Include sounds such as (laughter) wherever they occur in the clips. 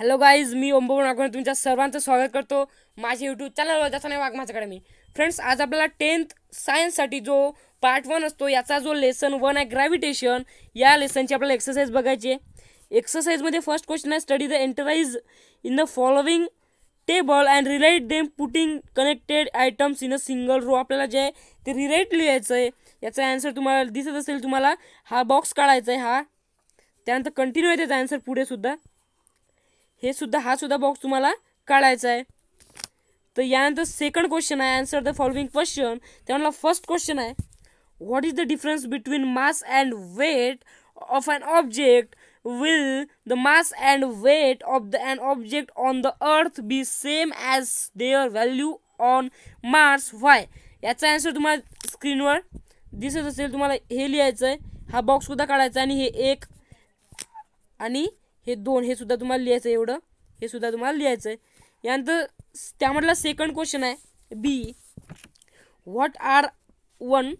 Hello guys मी ओंबो नागवणे तुमच्या सर्वांचं स्वागत करतो माझ्या यूट्यूब चॅनलवर ज्याचं नाही वाघ माझ्याकडे मी. फ्रेंड्स आज आपल्याला टेन्थ सायन्ससाठी जो पार्ट वन असतो याचा जो लेसन वन आहे ग्रॅव्हिटेशन या लेसनची आपल्याला एक्सरसाइज बघायची आहे. एक्सरसाइजमध्ये फर्स्ट क्वेश्चन आहे study the entries in the following table and relate them putting connected items in a single row आपल्याला जे आहे ते रिलेट लिहायचं आहे याचा आन्सर तुम्हाला दिसत असेल तुम्हाला हा बॉक्स काढायचा आहे हा. त्यानंतर कंटिन्यू आहे त्याचा आन्सर पुढे सुद्धा. हे सुद्धा हा सुद्धा बॉक्स तुम्हाला काढायचा आहे. तर यानंतर सेकंड क्वेश्चन आहे. आन्सर द फॉलोइंग क्वेश्चन त्यामुळे फर्स्ट क्वेश्चन आहे. What is the difference between mass and weight of an object will the mass and weight of the and object on the earth be same as their value on Mars why याचा answer तुम्हाला स्क्रीनवर दिसत असेल. तुम्हाला हे लिहायचं आहे हा बॉक्ससुद्धा काढायचा आणि हे एक आणि हे दोन हे सुद्धा तुम्हाला लिहायचं आहे एवढं. हे सुद्धा तुम्हाला लिहायचं आहे यानंतर त्यामधला सेकंड क्वेश्चन आहे. B what are one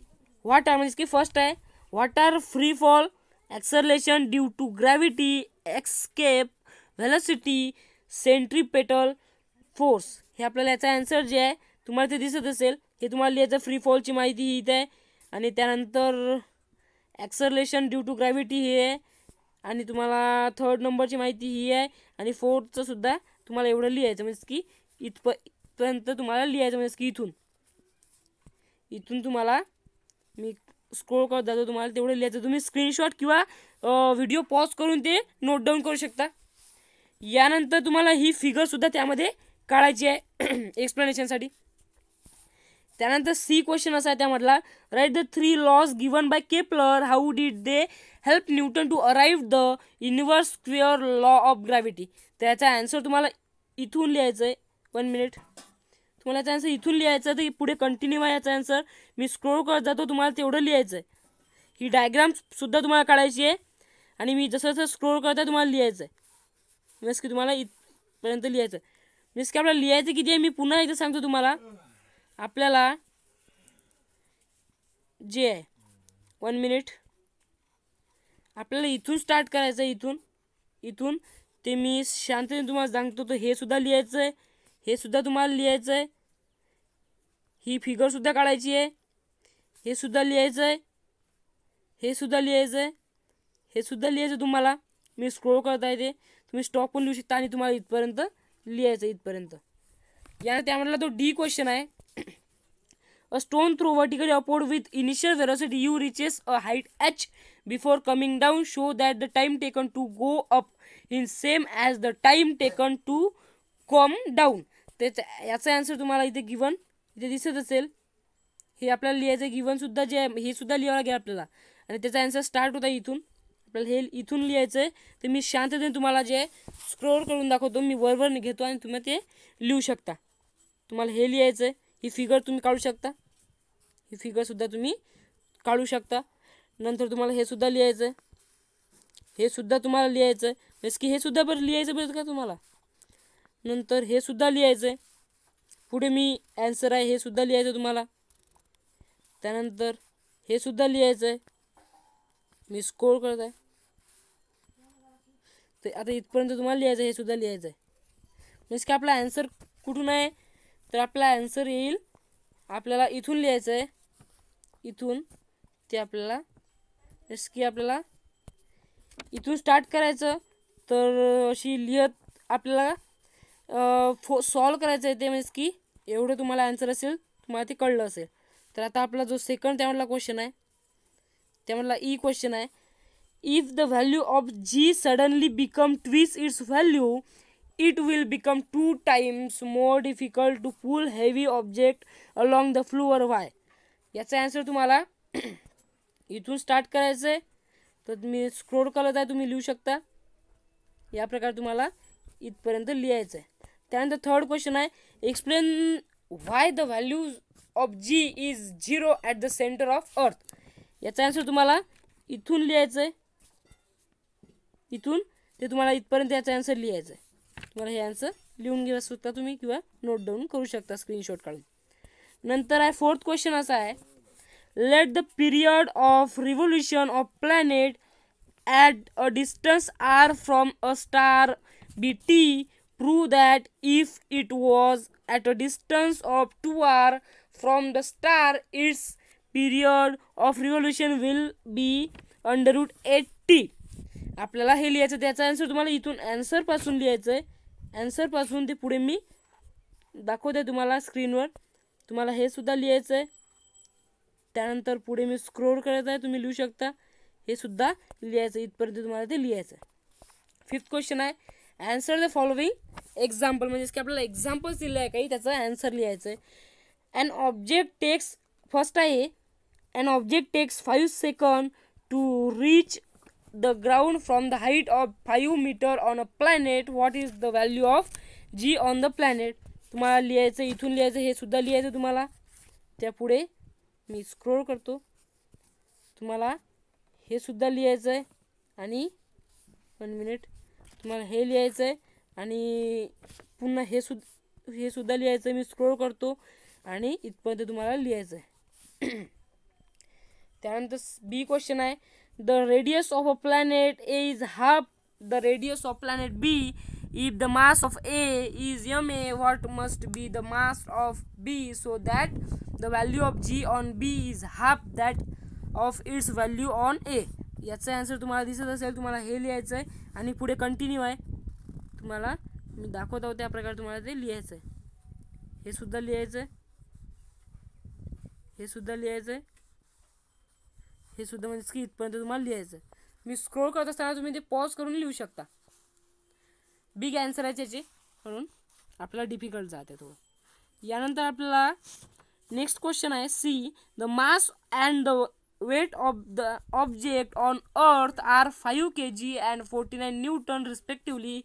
what are म्हणजे की फर्स्ट आहे. What are free fall acceleration due to gravity escape velocity centripetal force हे आपल्याला याचा आन्सर जे आहे तुम्हाला ते दिसत असेल. हे तुम्हाला लिहायचं फ्री फॉलची माहिती ही इथे आहे. आणि त्यानंतर ॲक्सरलेशन ड्यू टू ग्रॅव्हिटी हे आहे. आणि तुम्हाला थर्ड नंबरची माहिती ही आहे. आणि फोर्थचंसुद्धा तुम्हाला एवढं लिहायचं म्हणजे की इथप इथपर्यंत तुम्हाला लिहायचं म्हणजे की इथून. इथून तुम्हाला मी स्क्रोल करत जातो तुम्हाला तेवढं लिहायचं. तुम्ही स्क्रीनशॉट किंवा व्हिडिओ पॉज करून ते नोट डाऊन करू शकता. यानंतर तुम्हाला ही फिगरसुद्धा त्यामध्ये काढायची आहे. (clears throat) एक्सप्लेनेशनसाठी त्यानंतर सी क्वेश्चन असा आहे त्यामधला. Write the three laws given by Kepler how did they help Newton to arrive the universe square law of gravity त्याचा आन्सर तुम्हाला इथून लिहायचं आहे वन मिनिट तुम्हाला याचा आन्सर इथून लिहायचं आहे तर पुढे कंटिन्यू आहे याचा आन्सर मी स्क्रोल करत जातो तुम्हाला तेवढं लिहायचं आहे ही डायग्रामसुद्धा तुम्हाला काढायची आहे. आणि मी जसं जसं स्क्रोल करता तुम्हाला लिहायचं आहे मीन्स की तुम्हाला इथपर्यंत लिहायचं आहे मीन्स की आपल्याला लिहायचं किती आहे? मी पुन्हा एकदा सांगतो तुम्हाला. आपल्याला जे आहे वन मिनिट आपल्याला इथून स्टार्ट करायचं आहे इथून. इथून ते मी शांततेने तुम्हाला सांगतो तर हे सुद्धा लिहायचं आहे. हे सुद्धा तुम्हाला लिहायचं आहे. ही फिगरसुद्धा काढायची आहे. हे सुद्धा लिहायचं आहे. हे सुद्धा लिहायचं आहे. हे सुद्धा लिहायचं तुम्हाला. मी स्क्रोल करत आहे ते. तुम्ही स्टॉप पण लिहू शकता आणि तुम्हाला इथपर्यंत लिहायचं आहे इथपर्यंत. यानंतर त्यामधला तो डी क्वेश्चन आहे. A stone throw vertically upward with initial velocity u reaches a height h before coming down. Show that the time taken to go up is same as the time taken to come down. त्याचा याचा answer तुम्हाला इथे given इथे दिसत असेल. हे आपल्याला लिहायचं गिवन सुद्धा जे आहे हे सुद्धा लिहावं लागेल आपल्याला. आणि त्याचा आन्सर स्टार्ट होता इथून. आपल्याला हे इथून लिहायचं आहे तर मी शांततेने तुम्हाला जे स्क्रोल करून दाखवतो. मी वरवर घेतो आणि तुम्ही ते लिहू शकता. तुम्हाला हे लिहायचं आहे ही फिगर तुम्ही काढू शकता. ही फिगरसुद्धा तुम्ही काढू शकता. नंतर तुम्हाला हे सुद्धा लिहायचं आहे हे सुद्धा तुम्हाला लिहायचं आहे जसं की हे सुद्धा बरं लिहायचं बरं का तुम्हाला? नंतर हे सुद्धा लिहायचं आहे पुढे मी ॲन्सर आहे हे सुद्धा लिहायचं तुम्हाला. त्यानंतर हे सुद्धा लिहायचं आहे मी स्कोर करत आहे. तर आता इथपर्यंत तुम्हाला लिहायचं आहे हे सुद्धा लिहायचं आहे मीन्स की आपला ॲन्सर कुठून आहे? तर आपला ॲन्सर येईल. आपल्याला इथून लिहायचं आहे इथून ते आपल्याला जसं की आपल्याला इथून स्टार्ट करायचं. तर अशी लिहत आपल्याला फो सॉल्व करायचं आहे ते मीन्स की एवढं तुम्हाला ॲन्सर असेल तुम्हाला ते कळलं असेल. तर आता आपला जो सेकंड त्यामधला क्वेश्चन आहे त्यामधला e ई क्वेश्चन आहे. If the value of G suddenly become twice its value it will become two times more difficult to pull heavy object along the floor. Why? याचा ॲन्सर तुम्हाला (clears throat) इथून start करायचं आहे तर मी scroll करत आहे तुम्ही लिहू शकता. या प्रकारे तुम्हाला इथपर्यंत लिहायचं आहे त्यानंतर थर्ड क्वेश्चन आहे. Explain why the value of G is zero at the centre of earth याचा ॲन्सर तुम्हाला इथून लिहायचं आहे इथून ते तुम्हाला इथपर्यंत याचा आन्सर लिहायचं आहे तुम्हाला हे आन्सर लिहून घेऊ शकता तुम्ही किंवा नोट डाऊन करू शकता स्क्रीनशॉट काढून. नंतर आहे फोर्थ क्वेश्चन असा आहे. Let the period of revolution of planet at a distance R from a star be T prove that if it was at a distance of 2 hour from the star its period of revolution will be under root 80 आपल्याला हे लिहायचं त्याचा answer तुम्हाला इथून आन्सरपासून लिहायचं आहे. ॲन्सरपासून ते पुढे मी दाखवते तुम्हाला स्क्रीनवर तुम्हाला हे सुद्धा लिहायचं आहे त्यानंतर पुढे मी स्क्रोल करत आहे तुम्ही लिहू शकता. हे सुद्धा लिहायचं इथपर्यंत तुम्हाला ते लिहायचं आहे फिफ्थ क्वेश्चन आहे. ॲन्सर द फॉलोविंग एक्झाम्पल म्हणजे की आपल्याला एक्झाम्पल्स दिले आहे काही त्याचं ॲन्सर लिहायचं आहे अँड ऑब्जेक्ट टेक्स फर्स्ट आहे. And object takes five second to reach the ground from the height of five metre on a planet what is the value of G on the planet तुम्हाला लिहायचं इथून लिहायचं हे सुद्धा लिहायचं तुम्हाला. त्यापुढे मी स्क्रोल करतो. तुम्हाला हे सुद्धा लिहायचं आहे आणि वन मिनिट तुम्हाला हे लिहायचं आहे आणि पुन्हा हे सुद्धा हे सुद्धा लिहायचं आहे मी स्क्रोल करतो. आणि इथपर्यंत तुम्हाला लिहायचं (clears throat) आहे त्यानंतर बी क्वेश्चन आहे. The radius of a planet A is half the radius of planet B if the mass of A is M A what must be the mass of B so that the value of G on B is half that of its value on A याचा answer तुम्हाला दिसत असेल तुम्हाला हे लिहायचं आहे आणि पुढे कंटिन्यू आहे. तुम्हाला मी दाखवत आहोत त्या प्रकारे तुम्हाला ते लिहायचं आहे हे सुद्धा लिहायचं आहे हे सुद्धा लिहायचं आहे हे सुद्धा म्हणजे की इथपर्यंत तुम्हाला लिहायचं मी स्क्रोल करत असताना तुम्ही ते पॉज करून लिहू शकता. बिग ॲन्सर आहे त्याचे. म्हणून आपल्याला डिफिकल्ट जाते तो. यानंतर आपल्याला नेक्स्ट क्वेश्चन आहे. C the mass and the weight of the object on earth are five K G and forty nine newton respectively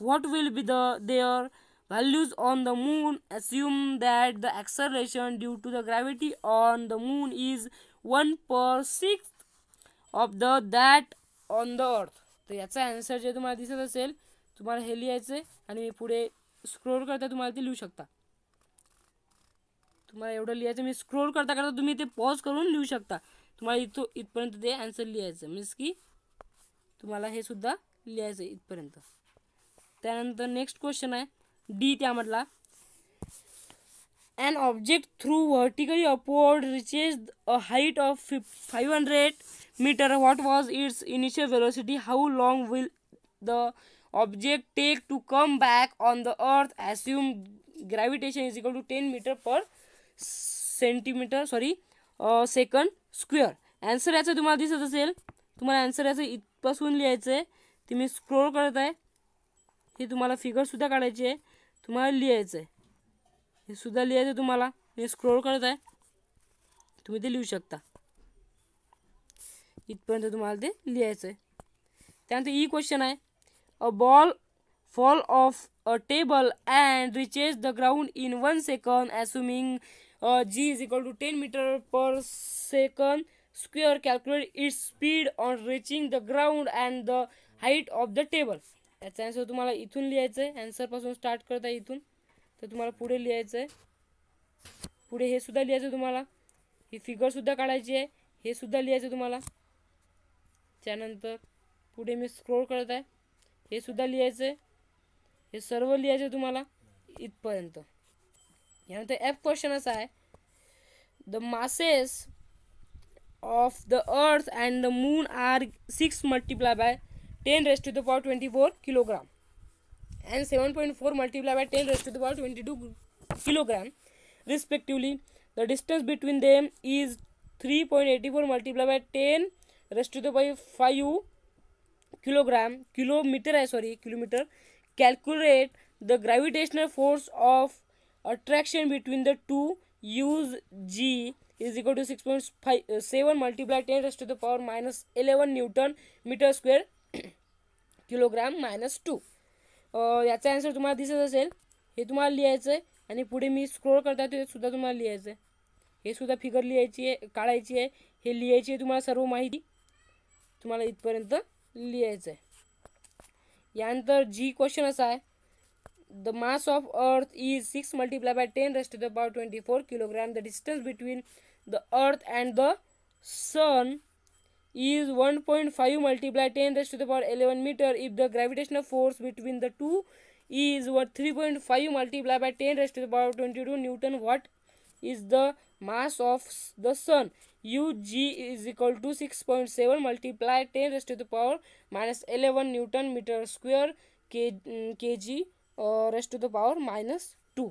what will be the their values on the moon assume that the acceleration due to the gravity on the moon is one per six of the that on the earth तर याचा answer जे तुम्हाला दिसत असेल तुम्हाला हे लिहायचं आहे आणि मी पुढे स्क्रोल करता तुम्हाला ते लिहू शकता. तुम्हाला एवढं लिहायचं मी स्क्रोल करता करता तुम्ही ते पॉज करून लिहू शकता. तुम्हाला इथं इथपर्यंत ते ॲन्सर लिहायचं मीन्स की तुम्हाला हे सुद्धा लिहायचं आहे इथपर्यंत. त्यानंतर नेक्स्ट क्वेश्चन आहे. डी त्यामधला. An object through vertically upward reaches a height of five five hundred metre its was its initial long how the will the object take to come back on the earth assume gravitation is equal to ten metre per centimetre sorry second square answer याचं तुम्हाला दिसत असेल. तुम्हाला answer याचं इथपासून लिहायचं आहे. ते मी स्क्रोल करत आहे हे तुम्हाला फिगरसुद्धा काढायची आहे. तुम्हाला लिहायचं आहे. हे सुद्धा लिहायचं तुम्हाला. मी स्क्रोल करत आहे. तुम्ही ते लिहू शकता. इथपर्यंत तुम्हाला ते लिहायचं आहे. त्यानंतर ई क्वेश्चन आहे. A ball fall off a table and reaches the ground in one second assuming g is equal to 10 meter per second square calculate its speed on reaching the ground and the height of the table. याचा answer तुम्हाला इथून लिहायचं आहे. ॲन्सरपासून start करता इथून. तर तुम्हाला पुढे लिहायचं आहे. पुढे हे सुद्धा लिहायचं तुम्हाला. ही फिगरसुद्धा काढायची आहे. हे सुद्धा लिहायचं तुम्हाला. त्यानंतर पुढे मी स्क्रोल करत आहे. हे सुद्धा लिहायचं आहे. हे सर्व लिहायचं तुम्हाला इथपर्यंत. यानंतर एफ क्वेश्चन असा आहे. The masses of the earth and the moon are six multiply by ten rest to the power twenty four kilogram and 7.4 multiplied by 10 raised to the power 22 kilogram. Respectively. The distance between them is 3.84 multiplied by 10 raised to the power 5 kilogram kilometer uh, sorry kilometer. Calculate the gravitational force of attraction between the two. Use g is equal to 6.7 multiplied 10 raised to the power minus 11 newton meter square (clears throat) kilogram minus 2 याचा answer तुम्हाला दिसत असेल हे तुम्हाला लिहायचं आहे आणि पुढे मी स्क्रोल करता ते सुद्धा तुम्हाला लिहायचं आहे हे सुद्धा फिगर लिहायची आहे काढायची आहे हे लिहायची आहे तुम्हाला सर्व माहिती तुम्हाला इथपर्यंत लिहायचं आहे यानंतर जी क्वेश्चन असा आहे. The mass of earth is 6 multiplied by 10 raised to the power 24 kilogram. The distance between the earth and the sun is 1.5 multiply 10 raised to the power 11 meter if the gravitational force between the two is what 3.5 multiply by 10 raised to the power 22 newton what is the mass of s- the sun ug is equal to 6.7 multiply 10 raised to the power minus 11 newton meter square k kg uh, raised to the power minus 2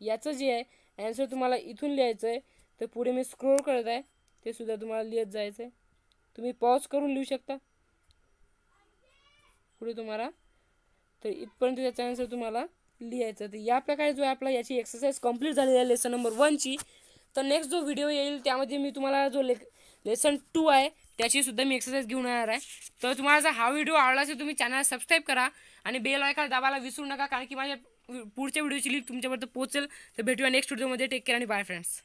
याचं जे आहे answer तुम्हाला इथून लिहायचं आहे तर पुढे मी scroll करत आहे ते सुद्धा तुम्हाला लिहित जायचं आहे तुम्ही पॉज करून लिहू शकता. पुढे तुम्हाला तर इथपर्यंत त्याचा आन्सर तुम्हाला लिहायचं. तर या प्रकारे जो आपला याची एक्सरसाइज कंप्लीट झालेली आहे लेसन नंबर वनची तर नेक्स्ट जो व्हिडिओ येईल त्यामध्ये मी तुम्हाला जो ले लेसन टू आहे त्याची सुद्धा मी एक्सरसाइज घेऊन येणार आहे. तर तुम्हाला जर हा व्हिडिओ आवडला असेल तुम्ही चॅनल सबस्क्राईब करा आणि बेल आयकॉन दाबायला विसरू नका कारण की माझ्या पुढच्या व्हिडिओची लिंक तुमच्यापर्यंत पोहोचेल. तर भेटूया नेक्स्ट व्हिडिओमध्ये टेक केअर आणि बाय फ्रेंड्स